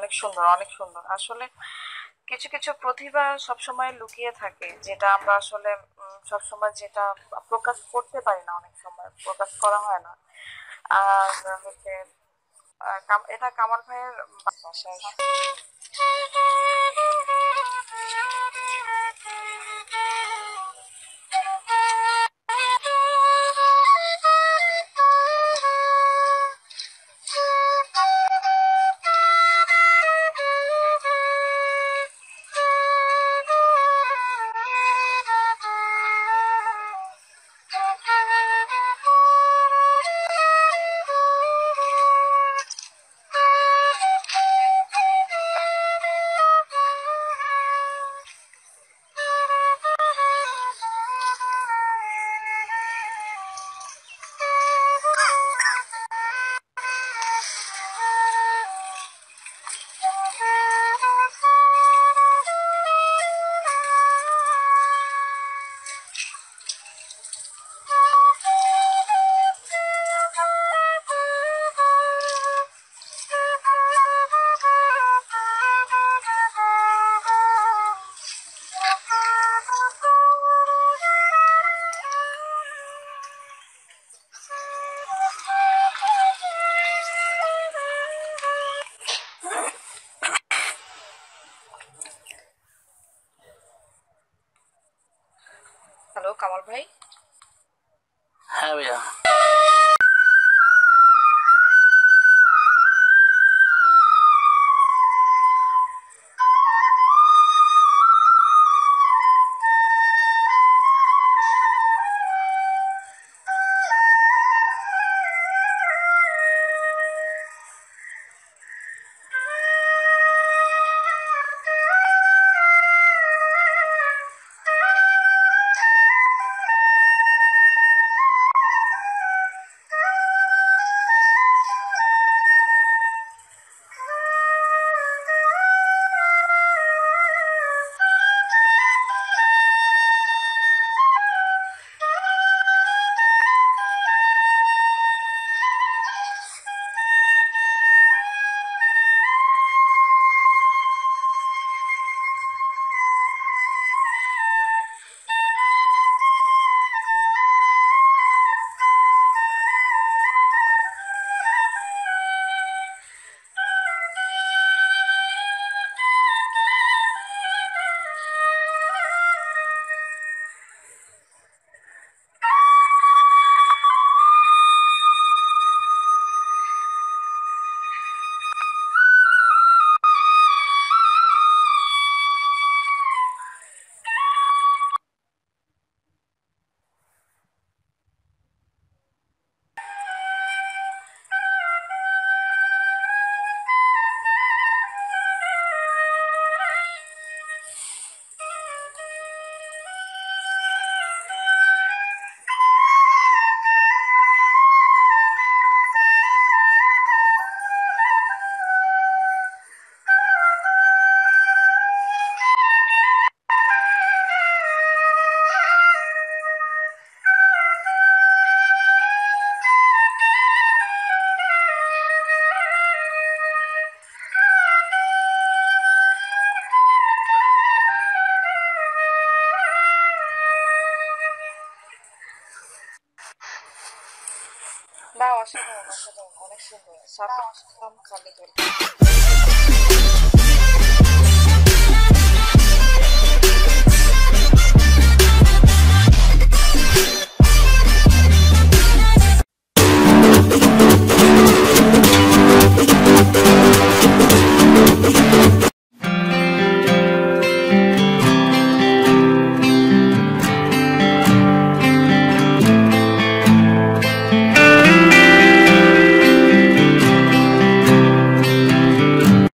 অনেক সুন্দর অনেক সুন্দর। আসলে কিছু কিছু প্রতিভা সবসময় লুকিয়ে থাকে, যেটা আমরা আসলে সবসময় যেটা প্রকাশ করতে পারি না অনেক সময়, প্রকাশ করা হয় না। আর হচ্ছে এটা কামার ভাইয়ের বাসায়। অসাধারণ অসাধারণ অনেক সুন্দর সাফা খালি